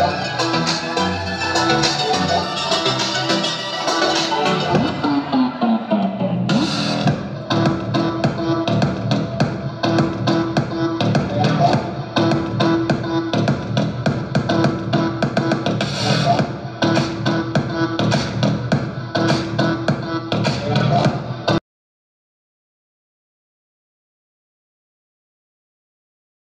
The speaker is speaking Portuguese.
Música